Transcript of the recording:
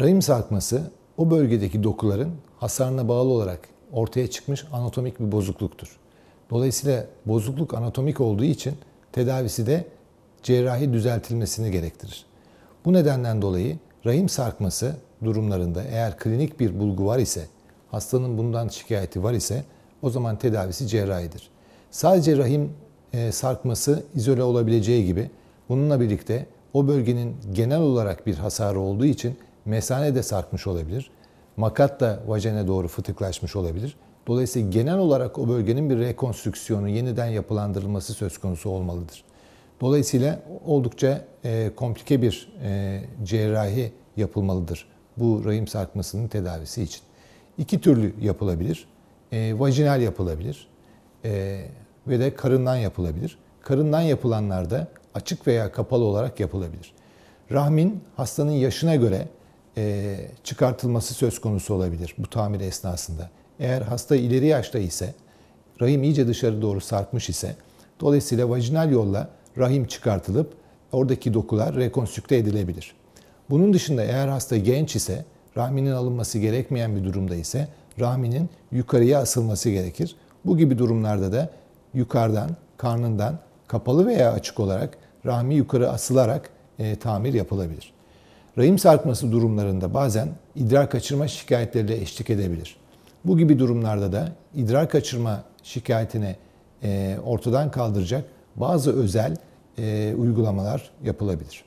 Rahim sarkması o bölgedeki dokuların hasarına bağlı olarak ortaya çıkmış anatomik bir bozukluktur. Dolayısıyla bozukluk anatomik olduğu için tedavisi de cerrahi düzeltilmesini gerektirir. Bu nedenden dolayı rahim sarkması durumlarında eğer klinik bir bulgu var ise, hastanın bundan şikayeti var ise o zaman tedavisi cerrahidir. Sadece rahim e, sarkması izole olabileceği gibi bununla birlikte o bölgenin genel olarak bir hasarı olduğu için mesane de sarkmış olabilir. Makat da vajene doğru fıtıklaşmış olabilir. Dolayısıyla genel olarak o bölgenin bir rekonstrüksiyonu, yeniden yapılandırılması söz konusu olmalıdır. Dolayısıyla oldukça e, komplike bir e, cerrahi yapılmalıdır bu rahim sarkmasının tedavisi için. İki türlü yapılabilir. E, vajinal yapılabilir e, ve de karından yapılabilir. Karından yapılanlarda açık veya kapalı olarak yapılabilir. Rahmin hastanın yaşına göre e, çıkartılması söz konusu olabilir bu tamir esnasında. Eğer hasta ileri yaşta ise, rahim iyice dışarı doğru sarkmış ise, dolayısıyla vajinal yolla rahim çıkartılıp oradaki dokular rekonstrükte edilebilir. Bunun dışında eğer hasta genç ise, rahminin alınması gerekmeyen bir durumda ise rahminin yukarıya asılması gerekir. Bu gibi durumlarda da yukarıdan, karnından kapalı veya açık olarak rahmi yukarı asılarak e, tamir yapılabilir. Rahim sarkması durumlarında bazen idrar kaçırma şikayetleriyle eşlik edebilir. Bu gibi durumlarda da idrar kaçırma şikayetini e, ortadan kaldıracak bazı özel e, uygulamalar yapılabilir.